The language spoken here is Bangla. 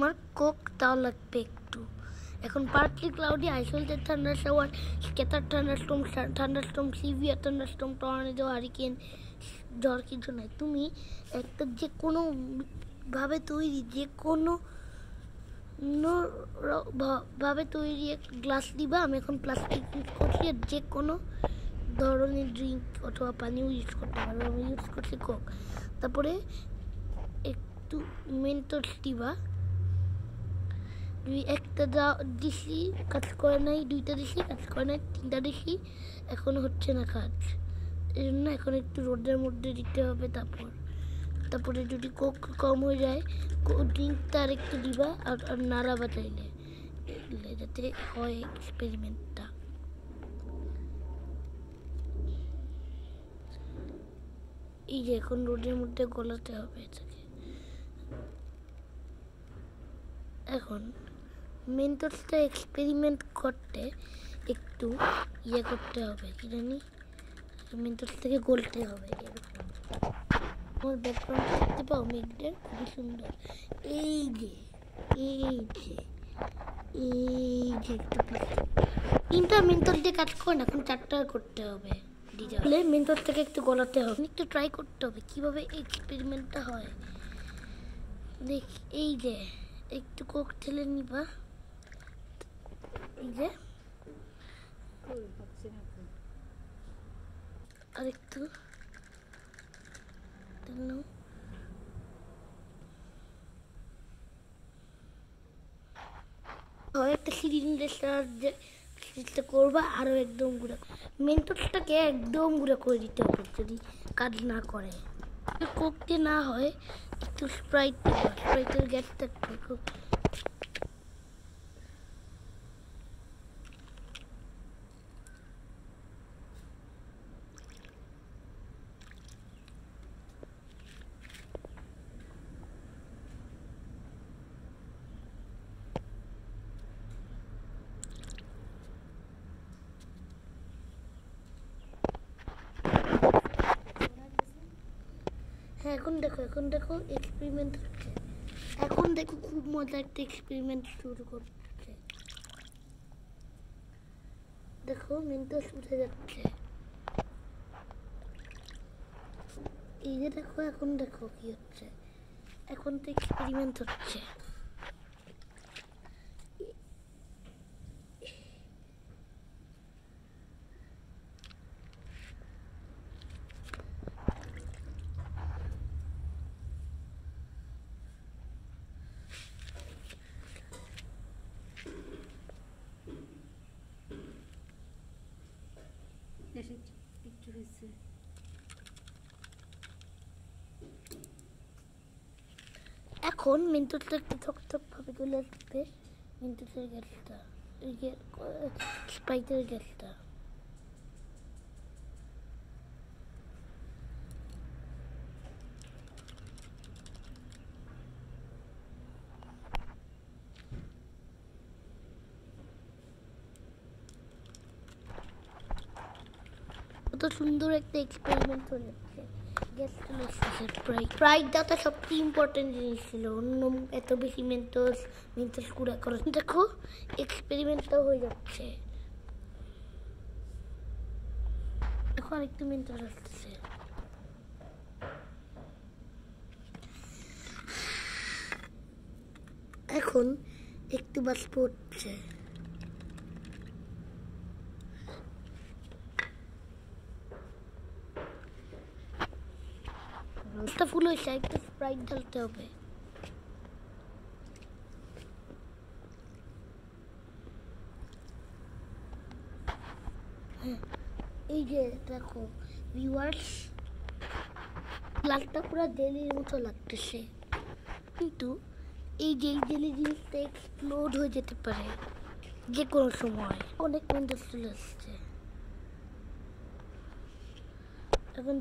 তোমার কোক, তাও লাগবে একটু। এখন partly cloudy isolated thunder shower scatter thunderstorm thunderstorm severe thunderstorm tornado hurricane ঝড় কিছু নাই। তুমি একটা যে কোনো ভাবে তৈরি, যে কোনো ভাবে তৈরি এক গ্লাস দিবা, আমি এখন প্লাস্টিক ইউজ করছি আর যে কোনো ধরনের ড্রিঙ্ক অথবা পানিও ইউজ করতে পারব আমি ইউজ করছি কোক তারপরে একটু মেন্টস দিবা। দুই একটা দিছি, কাজ করে নাই, দুইটা দিছি, কাজ করে নাই, তিনটা দিছি, এখন হচ্ছে না কাজ। এই জন্য এখন একটু রোদের মধ্যে দিতে হবে তারপর। তারপরে যদি কোক কম হয়ে যায় ড্রিঙ্কটা আর একটু দিবা আর আর নাড়া এগুলো যাতে হয় এক্সপেরিমেন্টটা এই যে এখন রোদের মধ্যে গলাতে হবে এটাকে। এখন মেন্টসটা এক্সপেরিমেন্ট করতে একটু ইয়ে করতে হবে কি জানি? মেন্টস থেকে গলতে হবে এরকম। আমার ব্যাকগ্রাউন্ড দেখতে পাও মেঘদের খুবই সুন্দর। এই যে এই যে এই যে একটা। তিনটা মেন্টস দিয়ে কাজ করে না এখন চারটা করতে হবে। ডিজাইন মেন্টস থেকে একটু গলাতে হবে। একটু ট্রাই করতে হবে কীভাবে এক্সপেরিমেন্টটা হয়। দেখ এই যে একটু কোক ঠেলে নিবা। এই যে। আর একটু নাও। একটা সিলিন্ডার সাহায্যে সিরিজটা করবা আরও একদম গুঁড়া মেন্টসটাকে একদম গুঁড়া করে দিতে হবে যদি কাজ না করে। কোক দিয়ে না হয়, একটু স্প্রাইট স্প্রাইটের গ্যাসটা একটু এখন দেখো এখন দেখো এক্সপেরিমেন্ট হচ্ছে। এখন দেখো খুব মজার একটা এক্সপেরিমেন্ট শুরু করছে। দেখো মেন্টাস উঠে যাচ্ছে। এই যে দেখো, এখন দেখো কি হচ্ছে। এখন তো এক্সপেরিমেন্ট হচ্ছে। একটু হয়েছে এখন মেন্টসটা একটু থকথক ভাবে চলে আসবে মেন্টসের গ্যাসটা এই যে সুন্দর একটা এক্সপেরিমেন্ট হয়ে যাচ্ছে গ্যাস চলে এসেছে প্রাইড প্রাইডটা তো সবচেয়ে ইম্পর্টেন্ট জিনিস ছিল। অন্য এত বেশি মেন্টস মেন্টস কুড়া করো। দেখো এক্সপেরিমেন্টটা হয়ে যাচ্ছে। দেখো, আরেকটু মেন্টস আসতেছে। এখন একটু বাস হচ্ছে স্প্রাইট ঢালতে হবে। হ্যাঁ, এই যে দেখো ভিউয়ার্স লালটা পুরো জেলির মতো লাগতেছে। কিন্তু এই যে জেলি জিনিসটা এক্সপ্লোড হয়ে যেতে পারে যে কোনো সময়। অনেক মেন্টাস চলে এখন